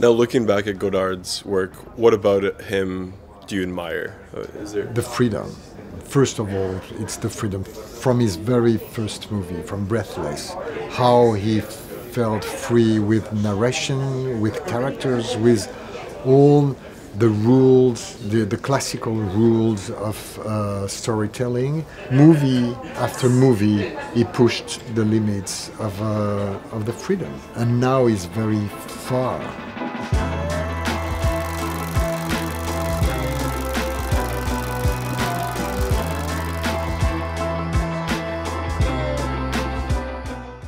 Now, looking back at Godard's work, what about him do you admire? Uh, is there the freedom? First of all, it's the freedom from his very first movie, from Breathless. How he felt free with narration, with characters, with all the rules, the, the classical rules of uh, storytelling. Movie after movie, he pushed the limits of, uh, of the freedom. And now he's very far.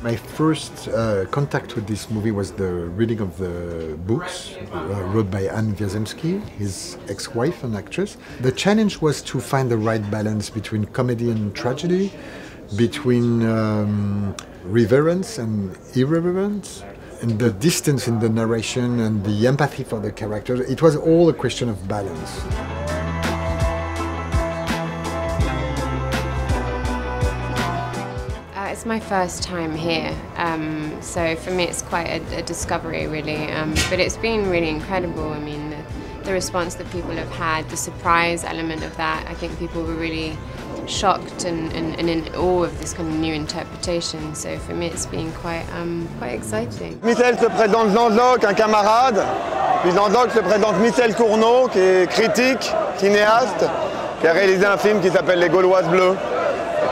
My first uh, contact with this movie was the reading of the books uh, wrote by Anne Wiazemsky, his ex-wife and actress. The challenge was to find the right balance between comedy and tragedy, between um, reverence and irreverence, and the distance in the narration and the empathy for the characters. It was all a question of balance. it's my first time here, um, so for me it's quite a, a discovery really. Um, but it's been really incredible. I mean, the, the, response that people have had, the surprise element of that, I think people were really shocked and, and, and in awe of this kind of new interpretation. So for me it's been quite, um, quite exciting. Michel se présente Jean-Jacques, un camarade. Puis Jean-Jacques se présente Michel Cournot, qui est critique, cinéaste, qui a réalisé un film qui s'appelle Les Gauloises Bleues.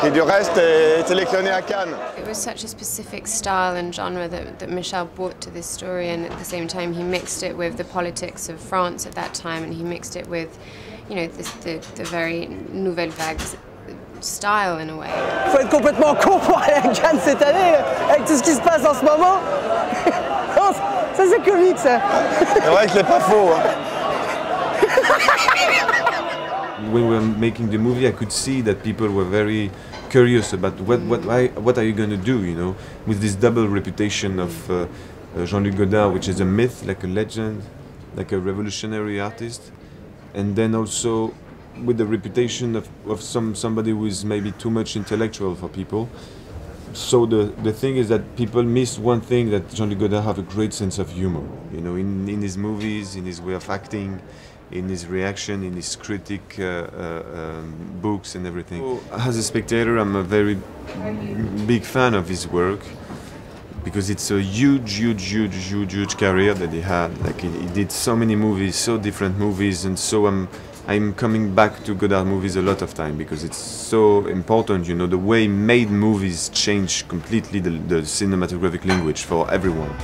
qui du reste est sélectionné à Cannes. It was such a specific style and genre that, that Michel brought to this story and at the same time he mixed it with the politics of France at that time and he mixed it with, you know, this, the, the very nouvelle vague style in a way. Faut être complètement con pour aller à Cannes cette année avec tout ce qui se passe en ce moment. ça c'est comique ça. C'est vrai que c'est pas faux. Hein. when we were making the movie, I could see that people were very curious about what what why, what are you going to do, you know, with this double reputation of uh, uh, Jean-Luc Godard, which is a myth, like a legend, like a revolutionary artist, and then also with the reputation of, of some somebody who is maybe too much intellectual for people. So the the thing is that people miss one thing that Jean-Luc Godard have a great sense of humor, you know, in in his movies, in his way of acting in his reaction, in his critic uh, uh, um, books and everything. As a spectator, I'm a very big fan of his work because it's a huge, huge, huge, huge, huge career that he had. Like he, he did so many movies, so different movies, and so I'm. I'm coming back to Godard movies a lot of time because it's so important, you know, the way made movies change completely the, the cinematographic language for everyone.